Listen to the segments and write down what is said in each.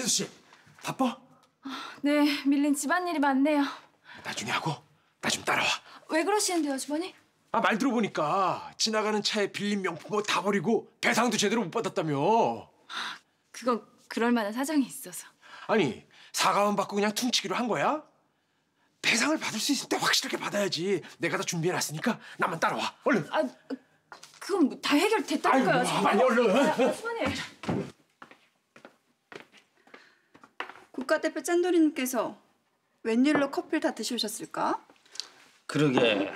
재수 씨 바빠? 네, 밀린 집안일이 많네요. 나중에 하고 나 좀 따라와. 왜 그러시는데요, 주머니? 아 말 들어보니까 지나가는 차에 빌린 명품 뭐다 버리고 배상도 제대로 못 받았다며. 그건 그럴 만한 사정이 있어서. 아니 사과만 받고 그냥 퉁치기로 한 거야? 배상을 받을 수 있을 때 확실하게 받아야지. 내가 다 준비해놨으니까 나만 따라와. 얼른. 아, 그건 뭐 다 해결됐다니까요. 아이고, 주머니. 빨리 얼른. 아, 주머니. 국가대표 짠돌이님께서 웬일로 커피를 다 드셔오셨을까? 그러게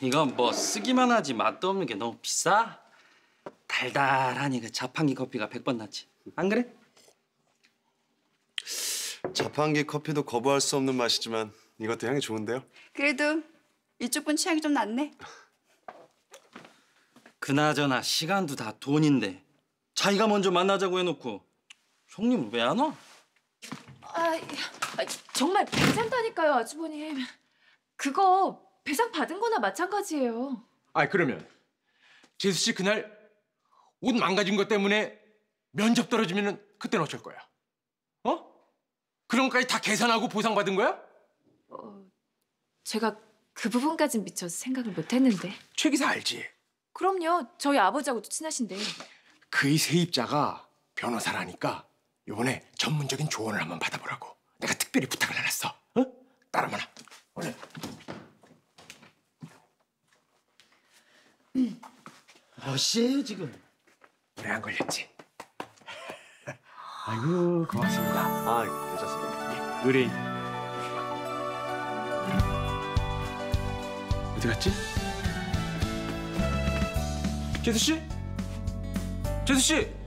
이건 뭐 쓰기만 하지 맛도 없는 게 너무 비싸? 달달하니 그 자판기 커피가 백 번 낫지 안 그래? 자판기 커피도 거부할 수 없는 맛이지만 이것도 향이 좋은데요? 그래도 이쪽 분 취향이 좀 낫네. 그나저나 시간도 다 돈인데 자기가 먼저 만나자고 해놓고 형님은 왜안 와? 아, 아, 정말 괜찮다니까요, 아주버님. 그거 배상 받은 거나 마찬가지예요. 아 그러면 재수 씨 그날 옷 망가진 것 때문에 면접 떨어지면은 그때는 어쩔 거야? 어? 그런 것까지 다 계산하고 보상받은 거야? 제가 그 부분까진 미처 생각을 못 했는데. 최 기사 알지? 그럼요, 저희 아버지하고도 친하신데. 그의 세입자가 변호사라니까 이번에 전문적인 조언을 한번 받아보라고 내가 특별히 부탁을 해놨어. 어? 따라와라. 얼른. 몇 시에요 지금? 오래 안 걸렸지? 아이고 고맙습니다. 아, 괜찮습니다. 의뢰인. 어디 갔지? 재수 씨? 재수 씨?